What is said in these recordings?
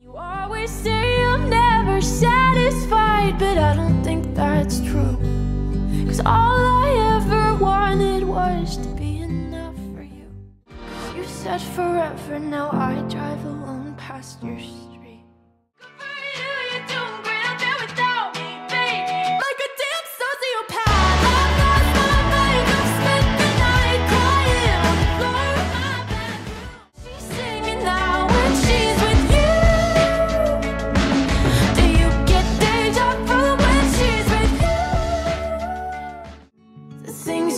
You always say I'm never satisfied, but I don't think that's true. Cause all I ever wanted was to be enough for you. You said forever, now I drive alone past your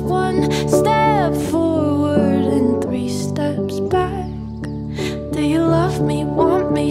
one step forward and three steps back. Do you love me, want me,